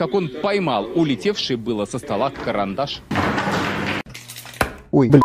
как он поймал улетевший было со стола карандаш. Ой, блин.